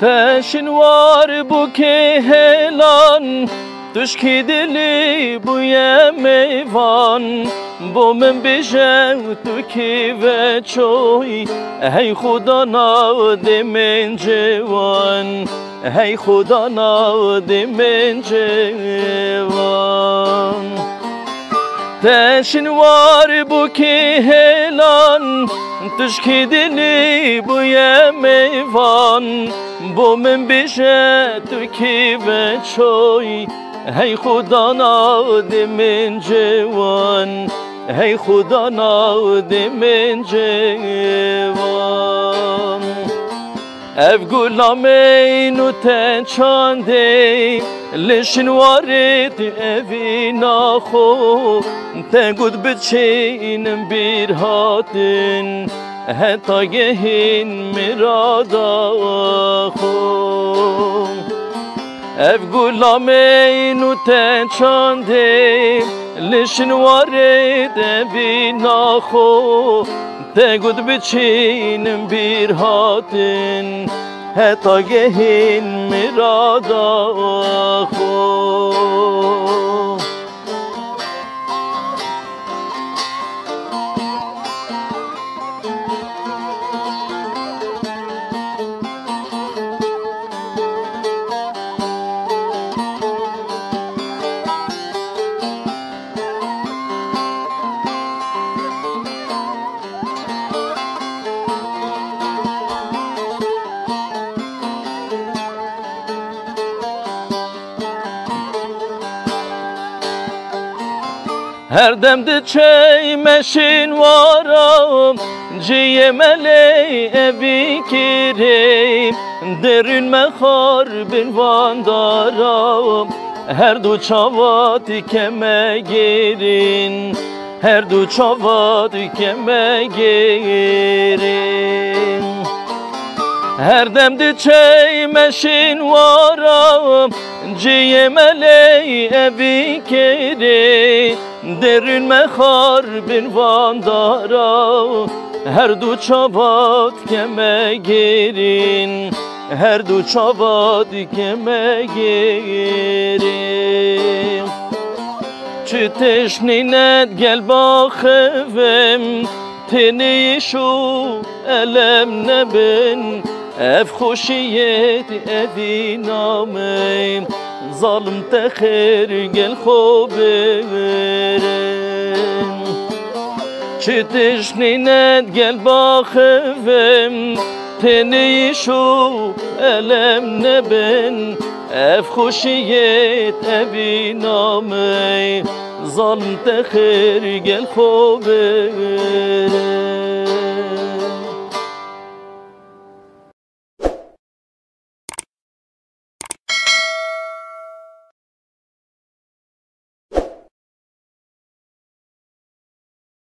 Teşin var bu kehelan Tuşki dili bu ye meyvan Bu min bije tu ki ve çoy Hey Khuda navdi min civan Hey Khuda navdi min civan Teşin var bu ki helan Tuşki dili bu ye meyvan Bu min bije tu ki ve çoy Hey Khuda navdi min civan Hey Khuda navdi min civan Ev gulameyn te çande Leşin varit evina xo Te gud biçin bir hatin Heta gehin mirada xo Ev gulameyn te çande Leşin varit evina xo Te gud biçin bir hatin Heta gehin mirada xo Her demde çeymeşin varam Ciyemele evi kirim Derin mehar bin vandaram Her du çavat keme girin. Her du çavat keme girin. Her demde çeymeşin varam Ciyemele evi kere Derin Derinme harbin vandara Her du çabat keme girin. Her du çabat keme girin. Çü teşninet gel bak evim Teni şu elem ne bin Ev hoşiyet evi namim zalim teher gel hobe veren Çetiş ninet gel bak evem Teni şu elem ne ben. Ev hoşiyet evi namey Zalim teher gel hobe